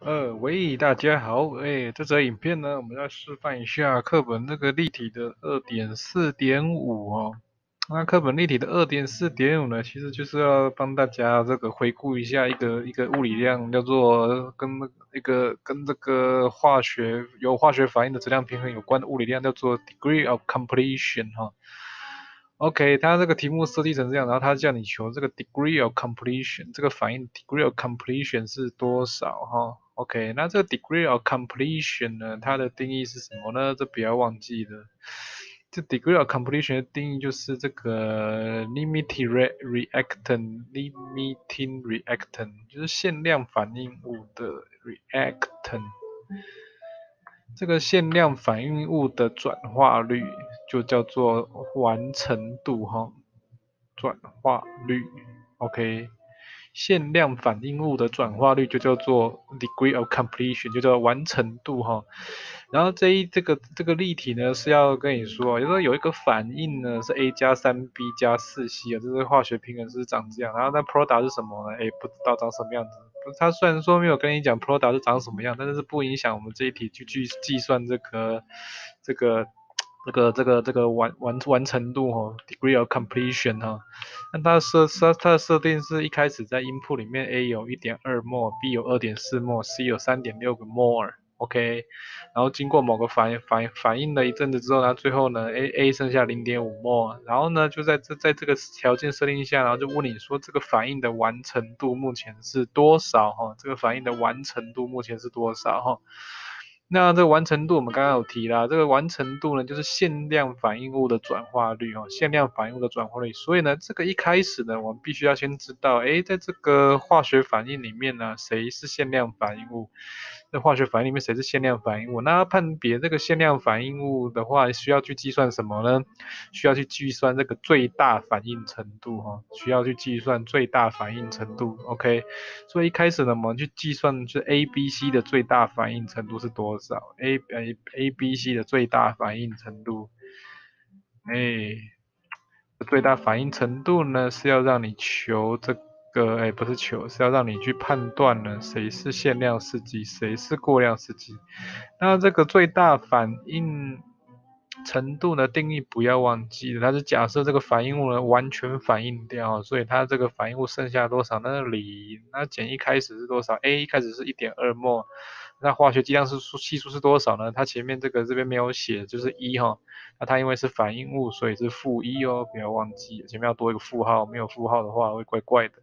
呃，喂，大家好，哎，这则影片呢，我们要示范一下课本那个立体的二点四点五哦。那课本立体的二点四点五呢，其实就是要帮大家这个回顾一下一个一个物理量，叫做跟那一个跟这个化学有化学反应的质量平衡有关的物理量，叫做 degree of completion 哈。OK，它这个题目设计成这样，然后它叫你求这个 degree of completion，这个反应 degree of completion 是多少哈？OK，那这个 degree of completion 呢，它的定义是什么呢？这不要忘记了，这 degree of completion 的定义就是这个 limiting reactant，limiting reactant 就是限量反应物的 reactant。这个限量反应物的转化率就叫做完成度哈，转化率，OK，限量反应物的转化率就叫做 degree of completion，就叫完成度哈。然后这一这个这个例题呢是要跟你说，就是有一个反应呢是 A 加三 B 加四 C 啊，这是化学平衡是长这样。然后那 product 是什么呢？哎，不知道长什么样子。它虽然说没有跟你讲 product 是长什么样，但是不影响我们这一题去去计算这个这个这个这个这个完完完成度哈，degree of completion 哈。那它设设它的设定是一开始在阴部里面 A 有一点二 mol，B 有二点四 mol，C 有三点六个 mol。OK，然后经过某个反应反反应了一阵子之后呢，最后呢，A A 剩下零点五摩，然后呢就在这在这个条件设定下，然后就问你说这个反应的完成度目前是多少哈？这个反应的完成度目前是多少哈？那这个完成度我们刚刚有提啦，这个完成度呢就是限量反应物的转化率哦，限量反应物的转化率。所以呢，这个一开始呢，我们必须要先知道，哎，在这个化学反应里面呢，谁是限量反应物？化学反应里面谁是限量反应物？那要判别这个限量反应物的话，需要去计算什么呢？需要去计算这个最大反应程度哈，需要去计算最大反应程度。OK，所以一开始呢，我们去计算就是 A、B、C 的最大反应程度是多少？A、A、A、B、C 的最大反应程度，哎，最大反应程度呢是要让你求这。个哎，不是求，是要让你去判断呢，谁是限量试剂，谁是过量试剂。那这个最大反应程度的定义不要忘记了，它是假设这个反应物呢完全反应掉，所以它这个反应物剩下多少？那里那减一开始是多少？A 一开始是一点二摩，那化学剂量是数系数是多少呢？它前面这个这边没有写，就是一哈。那它因为是反应物，所以是负一哦，不要忘记前面要多一个负号，没有负号的话会怪怪的。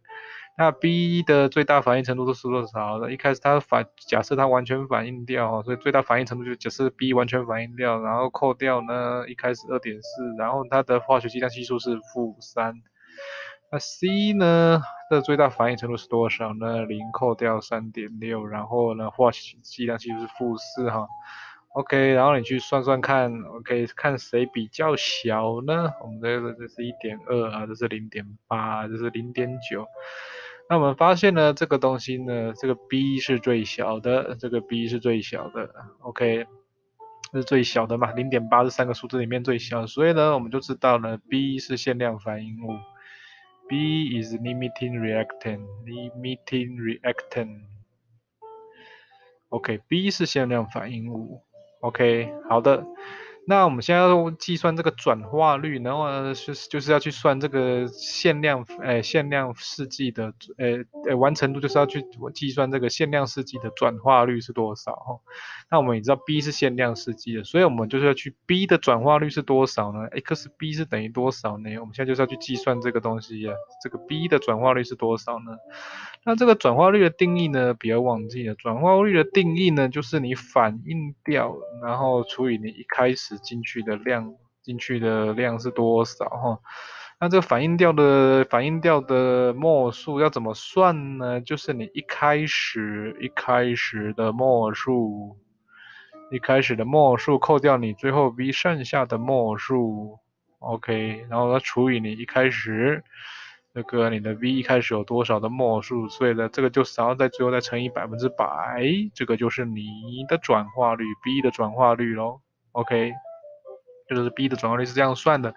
那 B 的最大反应程度是多少？那一开始它反假设它完全反应掉，所以最大反应程度就假设 B 完全反应掉，然后扣掉呢一开始二点四，然后它的化学剂量系数是负三。那 C 呢的最大反应程度是多少呢？零扣掉三点六，然后呢化学剂量系数是负四哈。OK，然后你去算算看，OK，看谁比较小呢？我们这个这是一点二啊，这是零点八，这是零点九。那我们发现呢，这个东西呢，这个 B 是最小的，这个 B 是最小的，OK，是最小的嘛，零点八是三个数字里面最小，所以呢，我们就知道呢，B 是限量反应物 ，B is limiting reactant，limiting reactant，OK，B 是限量反应物。OK，好的， 那我们现在要计算这个转化率，然后呢是就是要去算这个限量，诶限量试剂的，诶诶完成度就是要去计算这个限量试剂的转化率是多少哈。那我们也知道 B 是限量试剂的，所以我们就是要去 B 的转化率是多少呢？X B 是等于多少呢？我们现在就是要去计算这个东西呀，这个 B 的转化率是多少呢？那这个转化率的定义呢，不要忘记了，转化率的定义呢，就是你反应掉，然后除以你一开始进去的量，进去的量是多少哈？那这个反应掉的反应掉的末数要怎么算呢？就是你一开始一开始的末数，一开始的末数扣掉你最后 V 剩下的末数，OK，然后它除以你一开始。那个你的 V 一开始有多少的末数，所以呢，这个就是然后在最后再乘以百分之百，这个就是你的转化率，B 的转化率喽。OK，就是 B 的转化率是这样算的。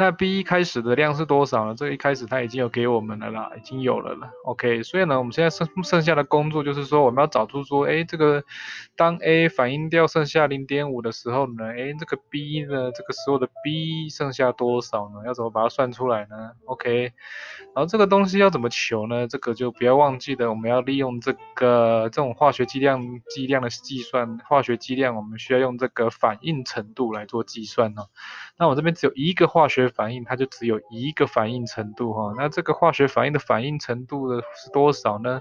那 B 一开始的量是多少呢？这一开始它已经有给我们了啦，已经有了了。OK，所以呢，我们现在剩剩下的工作就是说，我们要找出说，哎，这个当 A 反应掉剩下零点五的时候呢，哎，这个 B 呢，这个时候的 B 剩下多少呢？要怎么把它算出来呢？OK，然后这个东西要怎么求呢？这个就不要忘记了，我们要利用这个这种化学计量计量的计算，化学计量我们需要用这个反应程度来做计算哦。那我这边只有一个化学反应，它就只有一个反应程度哈。那这个化学反应的反应程度的是多少呢？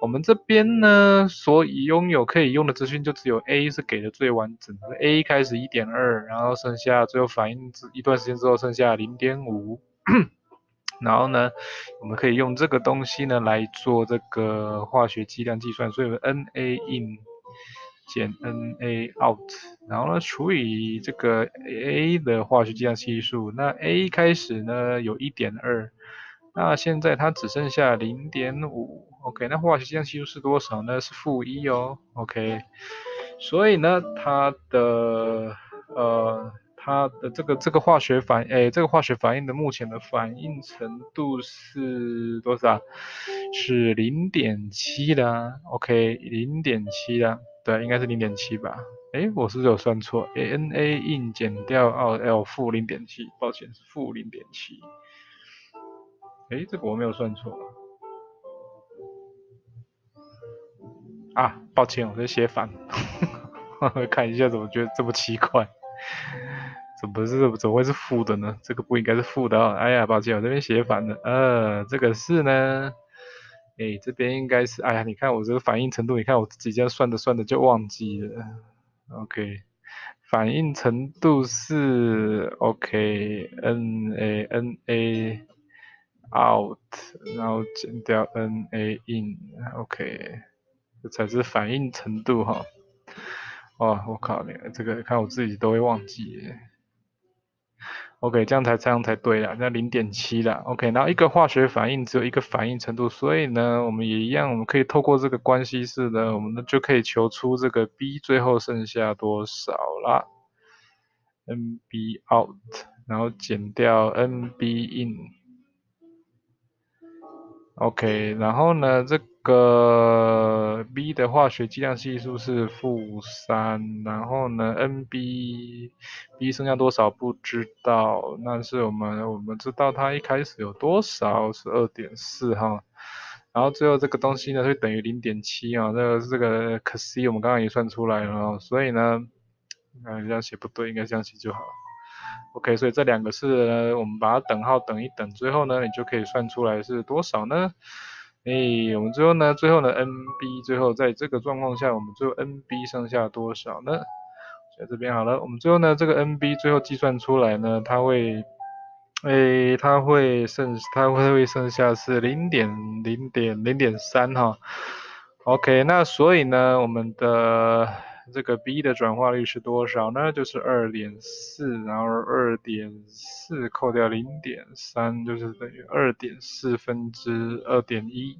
我们这边呢，所以拥有可以用的资讯就只有 A 是给的最完整的，A 开始一点二，然后剩下最后反应一段时间之后剩下零点五，然后呢，我们可以用这个东西呢来做这个化学计量计算，所以 NA in 减 NA out，然后呢除以这个 A 的化学计量系数，那 A 开始呢有一点二，那现在它只剩下零点五，OK，那化学计量系数是多少呢？是负一哦，OK，所以呢它的呃它的这个这个化学反哎这个化学反应的目前的反应程度是多少？是零点七啦，OK，零点七啦。对，应该是零点七吧？哎，我是不是有算错？A N A in 减掉 L 负零点七，抱歉是负零点七。哎，这个我没有算错。啊，抱歉，我在写反。看一下，怎么觉得这么奇怪？怎么是怎么会是负的呢？这个不应该是负的哦。哎呀，抱歉，我这边写反了。呃，这个是呢。哎，这边应该是，哎呀，你看我这个反应程度，你看我自己这样算着算着就忘记了。OK，反应程度是 OK，N A N A out，然后减掉 N A in，OK，这才是反应程度哈。哇，我靠，你这个看我自己都会忘记。OK，这样才这样才对啊，那零点七啦。OK，然后一个化学反应只有一个反应程度，所以呢，我们也一样，我们可以透过这个关系式呢，我们就可以求出这个 B 最后剩下多少啦。NB out，然后减掉 NB in。OK，然后呢，这个 B 的化学计量系数是负三，然后呢，NB B 剩下多少不知道，但是我们我们知道它一开始有多少是二点四哈，然后最后这个东西呢会等于零点七啊，这个这个可惜我们刚刚也算出来了，所以呢，啊这样写不对，应该这样写就好了。OK，所以这两个是呢，我们把它等号等一等，最后呢，你就可以算出来是多少呢？哎，我们最后呢，最后呢，NB 最后在这个状况下，我们最后 NB 剩下多少呢？在这边好了，我们最后呢，这个 NB 最后计算出来呢，它会，哎，它会剩，它会会剩下是零点零点零点三哈。OK，那所以呢，我们的这个 B 的转化率是多少呢？就是二点四，然后二点四扣掉零点三，就是等于二点四分之二点一。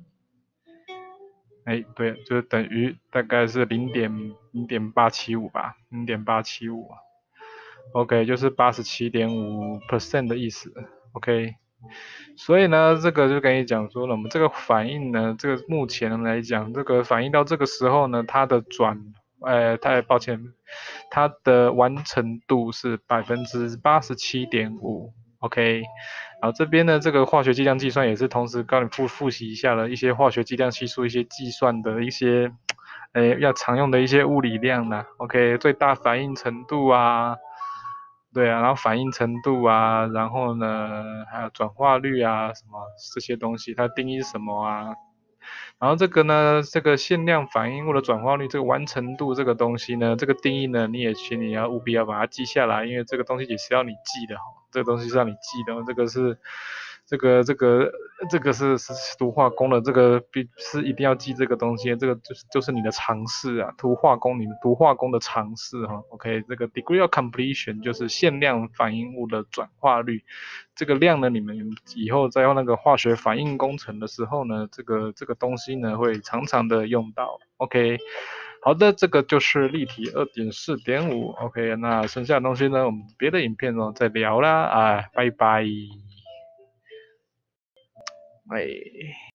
哎，对，就是等于大概是零点零点八七五吧，零点八七五。OK，就是八十七点五 percent 的意思。OK，所以呢，这个就跟你讲说了，我们这个反应呢，这个目前来讲，这个反应到这个时候呢，它的转呃，太抱歉，它的完成度是百分之八十七点五，OK，然后这边呢，这个化学计量计算也是同时告你复复习一下了一些化学计量系数一些计算的一些，呃，要常用的一些物理量呢，OK，最大反应程度啊，对啊，然后反应程度啊，然后呢，还有转化率啊，什么这些东西，它定义什么啊？然后这个呢，这个限量反应物的转化率，这个完成度这个东西呢，这个定义呢，你也请你要务必要把它记下来，因为这个东西也是要你记的哈，这个东西是让你记的，这个是。这个这个这个是是图画工的，这个必是一定要记这个东西，这个就是就是你的常识啊，图画工你们图画工的常识哈，OK，这个 degree of completion 就是限量反应物的转化率，这个量呢，你们以后在用那个化学反应工程的时候呢，这个这个东西呢会常常的用到，OK。好的，这个就是例题二点四点五，OK，那剩下的东西呢，我们别的影片呢再聊啦，啊，拜拜，哎。